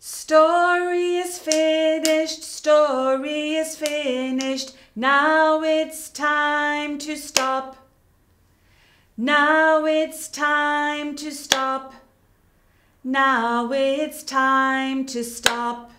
Story is finished, story is finished. Now it's time to stop. Now it's time to stop. Now it's time to stop.